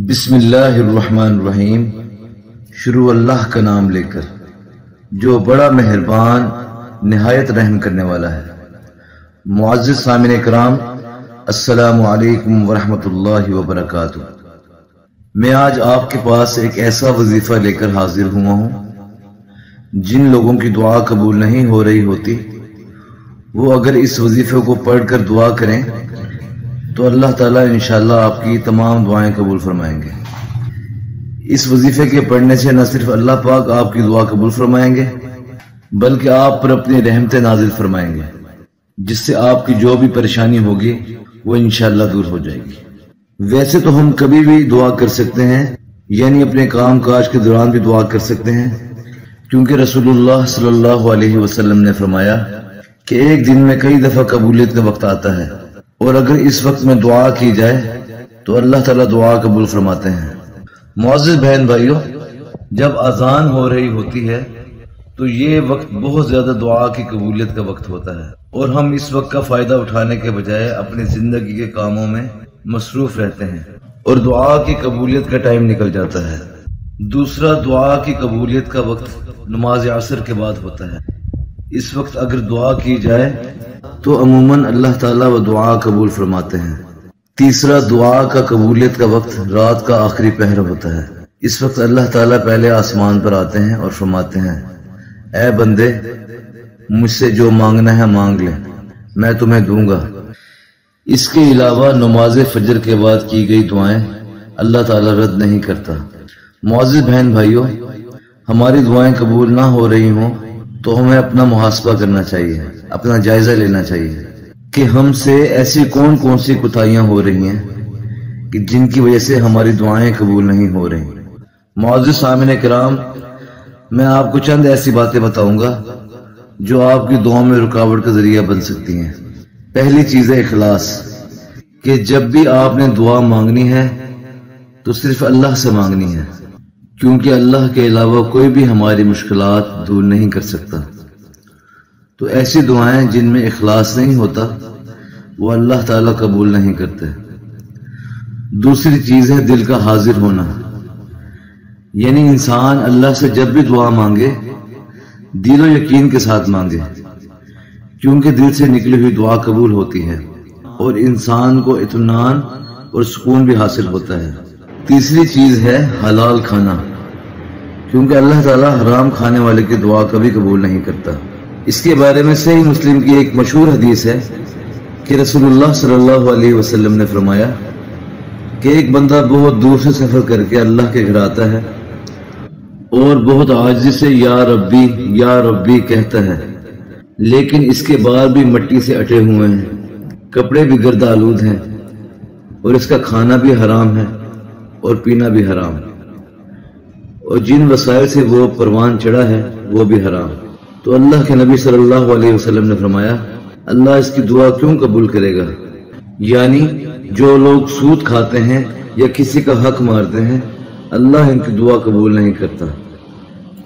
बिस्मिल्लाहिर्रहमानिर्रहीम। शुरू अल्लाह का नाम लेकर, जो बड़ा मेहरबान, नहायत रहम करने वाला है। मुआज़ सामिन कराम असलकम वरहमतुल्लाहि वबरकातुहू। मैं आज आपके पास एक ऐसा वजीफा लेकर हाजिर हुआ हूँ, जिन लोगों की दुआ कबूल नहीं हो रही होती। वो अगर इस वजीफे को पढ़कर दुआ करें तो अल्लाह ताला इंशाल्लाह आपकी तमाम दुआएँ कबूल फरमाएँगे। इस वजीफे के पढ़ने से न सिर्फ़ अल्लाह पाक आपकी दुआ कबूल फरमाएँगे, बल्कि आप पर अपनी रहमतें नाजिल फरमाएँगे, जिससे आपकी जो भी परेशानी होगी, वो इंशाल्लाह दूर हो जाएगी। वैसे तो हम कभी भी दुआ कर सकते हैं, यानी अपने काम काज के दौरान भी दुआ कर सकते हैं, क्योंकि रसूलुल्लाह सल्लल्लाहु अलैहि वसल्लम ने फरमाया कि एक दिन में कई दफ़ा कबूलियत का वक्त आता है। और अगर इस वक्त में दुआ की जाए तो अल्लाह ताला दुआ कबूल फरमाते हैं। मुआज़ बहन भाइयों, जब अजान हो रही होती है तो ये वक्त बहुत ज़्यादा दुआ की कबूलियत का वक्त होता है। और हम इस वक्त का फ़ायदा उठाने के बजाय अपनी ज़िंदगी के कामों में मसरूफ रहते हैं और दुआ की कबूलियत का टाइम निकल जाता है। दूसरा, दुआ की कबूलियत का वक्त नमाज़ असर के बाद होता है। इस वक्त अगर दुआ की जाए तो अमूमन अल्लाह ताला व दुआ कबूल फरमाते हैं। तीसरा, दुआ का कबूलियत का वक्त रात का आखिरी पहर होता है। इस वक्त अल्लाह ताला पहले आसमान पर आते हैं और फरमाते हैं ए बंदे, मुझसे जो मांगना है मांग ले, मैं तुम्हें दूँगा। इसके अलावा नमाज़ फजर के बाद की गई दुआएँ अल्लाह ताला रद्द नहीं करता। मुआज़ बहन भाइयों, हमारी दुआएँ कबूल ना हो रही हों तो हमें अपना मुहासबा करना चाहिए। अपना जायजा लेना चाहिए। कि हमसे ऐसी कौन कौन सी कुताइयाँ हो रही हैं कि जिनकी वजह से हमारी दुआएँ कबूल नहीं हो रही। मुआज़ सामिन कराम, मैं आपको चंद ऐसी बातें बताऊँगा जो आपकी दुआ में रुकावट का ज़रिया बन सकती हैं। पहली चीज़ है इखलास, कि जब भी आपने दुआ मांगनी है तो सिर्फ़ अल्लाह से मांगनी है, क्योंकि अल्लाह के अलावा कोई भी हमारी मुश्किलात दूर नहीं कर सकता। तो ऐसी दुआएँ जिनमें इखलास नहीं होता, वो अल्लाह ताला कबूल नहीं करते। दूसरी चीज़ है दिल का हाजिर होना। यानी इंसान अल्लाह से जब भी दुआ मांगे, दिलो यकीन के साथ मांगे, क्योंकि दिल से निकली हुई दुआ कबूल होती है और इंसान को इतमान और सुकून भी हासिल होता है। तीसरी चीज़ है हलाल खाना, क्योंकि अल्लाह ताला हराम खाने वाले की दुआ कभी कबूल नहीं करता। इसके बारे में सही मुस्लिम की एक मशहूर हदीस है कि रसूलुल्लाह सल्लल्लाहु अलैहि वसल्लम ने फरमाया कि एक बंदा बहुत दूर से सफ़र करके अल्लाह के घर आता है और बहुत आज से या रब्बी या रब्बी कहता है, लेकिन इसके बाद भी मट्टी से अटे हुए हैं, कपड़े भी गर्द आलूद हैं, और इसका खाना भी हराम है और पीना भी हराम। है और जिन वसाइल से वो परवान चढ़ा है, वो भी हराम। तो अल्लाह के नबी सल्लल्लाहु अलैहि वसल्लम ने फरमाया, अल्लाह इसकी दुआ क्यों कबूल करेगा? यानी, जो लोग सूद खाते हैं या किसी का हक मारते हैं, अल्लाह इनकी दुआ कबूल नहीं करता।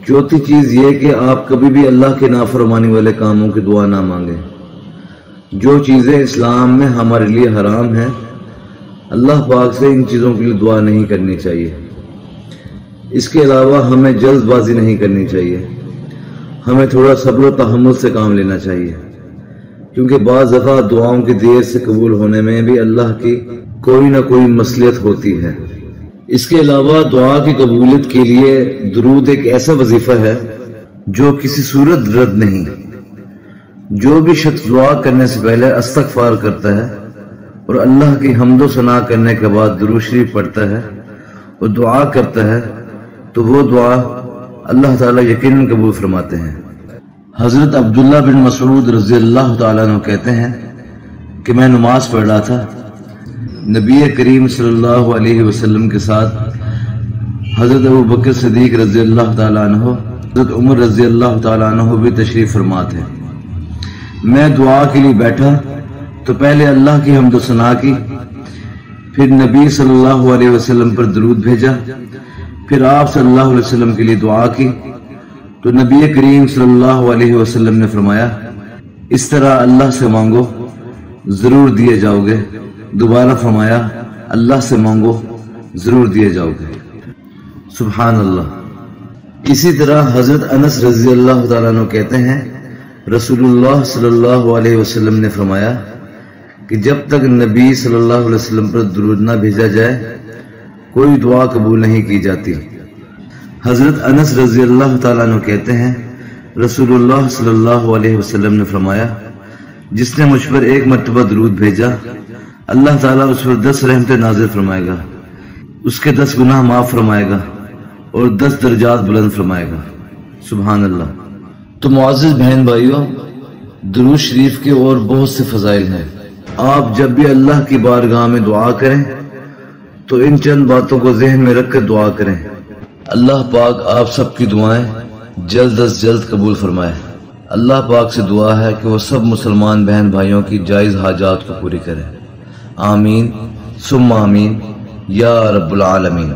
चौथी चीज़ ये कि आप कभी भी अल्लाह के नाफरमानी वाले कामों की दुआ ना मांगे। जो चीज़ें इस्लाम में हमारे लिए हराम है, अल्लाह पाक से इन चीज़ों के लिए दुआ नहीं करनी चाहिए। इसके अलावा हमें जल्दबाजी नहीं करनी चाहिए। हमें थोड़ा सब्र तहमुल से काम लेना चाहिए। क्योंकि बाज़ दफ़ा दुआओं की देर से कबूल होने में भी अल्लाह की कोई ना कोई मसलियत होती है। इसके अलावा दुआ की कबूलियत के लिए दरूद एक ऐसा वजीफा है जो किसी सूरत रद्द नहीं। जो भी शख्स दुआ करने से पहले अस्तगफार करता है और अल्लाह की हमदो सना करने के बाद दरूशरी पढ़ता है और दुआ करता है तो वो दुआ अल्लाह ताला यकीन कबूल फरमाते हैं। हज़रत अब्दुल्ला बिन मसूद रज़ी अल्लाह कहते हैं कि मैं नमाज़ पढ़ रहा था। नबी करीम सल्लल्लाहु अलैहि वसल्लम के साथ हज़रत अबू बकर सदीक रज़ी अल्लाह तु हज़रत उमर रज़ी अल्लाह तु भी तशरीफ़ फरमा थे मैं दुआ के लिए बैठा तो पहले अल्लाह की हमद सना की, फिर नबी सल्लल्लाहु अलैहि वसल्लम पर दरूद भेजा फिर आप सल्लल्लाहु अलैहि वसल्लम के लिए दुआ की। तो नबी करीम सल्लल्लाहु अलैहि वसल्लम ने फरमाया, इस तरह अल्लाह से मांगो, ज़रूर दिए जाओगे। दोबारा फरमाया, अल्लाह से मांगो, ज़रूर दिए जाओगे। सुबहान अल्लाह इसी तरह हज़रत अनस रज़ी अल्लाह तु कहते हैं, रसूलुल्लाह सल्लल्लाहु अलैहि वसल्लम ने फरमाया कि जब तक नबी सल्लल्लाहु अलैहि वसल्लम पर दुरूद ना भेजा जाए कोई दुआ कबूल नहीं की जाती। हज़रत अनस रज़ी अल्लाह तु कहते हैं, रसूलुल्लाह सल्लल्लाहु ने फरमाया, जिसने मुझ पर एक मरतबा दरूद भेजा, अल्लाह ताला उस पर दस रहमतें नाजिर फरमाएगा, उसके दस गुनाह माफ़ फरमाएगा और दस दर्जात बुलंद फरमाएगा। सुबहान अल्लाह तो मुआज़ बहन भाइयों दरूज शरीफ के और बहुत से फजाइल हैं। आप जब भी अल्लाह की बारगाह में दुआ करें तो इन चंद बातों को जहन में रखकर दुआ करें। अल्लाह पाक आप सबकी दुआएँ जल्द अज जल्द कबूल फरमाए। अल्लाह पाक से दुआ है कि वो सब मुसलमान बहन भाइयों की जायज़ हाजात को पूरी करें। आमीन सुम आमीन, या रब्बुल आलमीन।